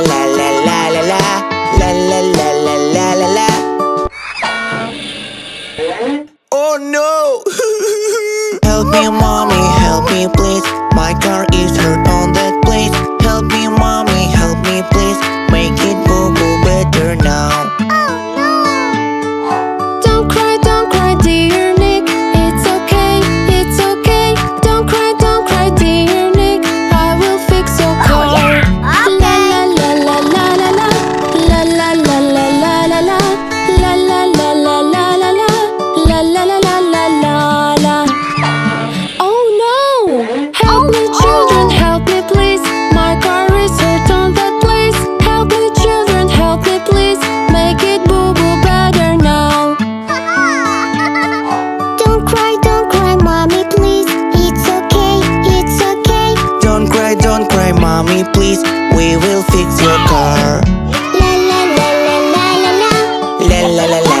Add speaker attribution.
Speaker 1: la la la la la la. La la la la la la la. Oh no! help me mommy, help me please. My car is hurt.
Speaker 2: Don't cry mommy please. We will fix your car.
Speaker 3: La la la la la la la.
Speaker 2: La la la la.